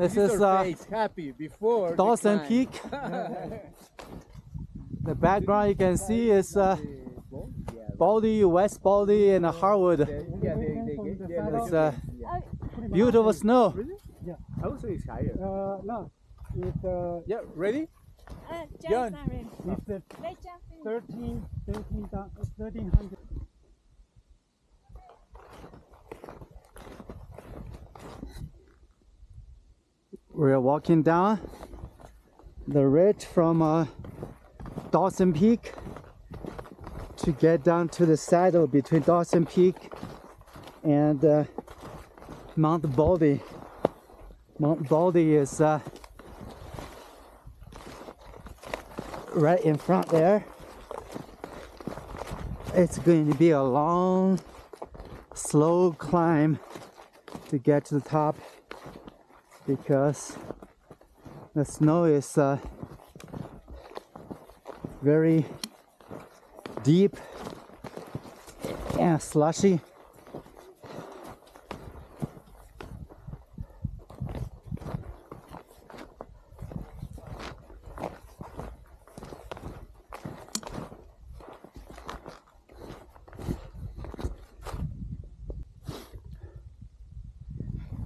This is uh, happy before Dawson Peak. the background you can see is uh, Baldy, West Baldy, and uh, Harwood. It's uh, beautiful snow. Yeah. I would say it's higher. Uh, no. it's uh, yeah, ready? Uh, John. It's uh, 13, 13, 13, 1300. we are walking down the ridge from uh, Dawson Peak to get down to the saddle between Dawson Peak and uh, Mount Baldy. Mount Baldy is uh, right in front there. It's going to be a long, slow climb to get to the top because the snow is uh, very deep and slushy.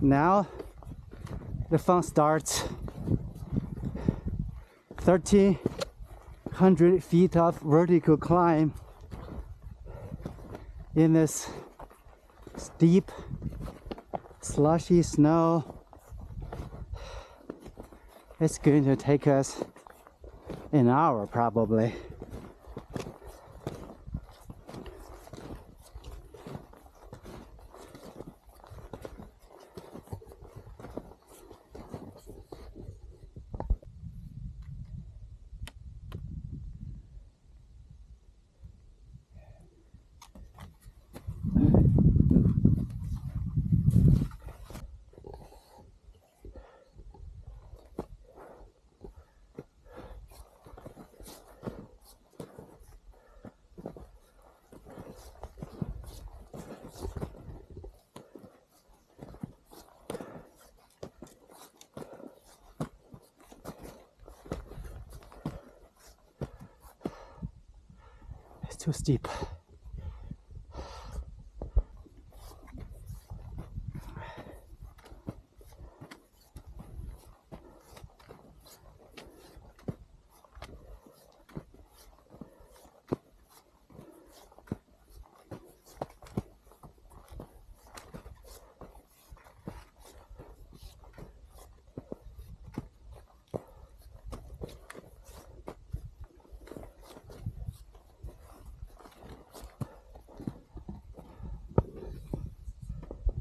Now the fun starts. 1300 feet of vertical climb in this steep, slushy snow. It's going to take us an hour probably. Too steep.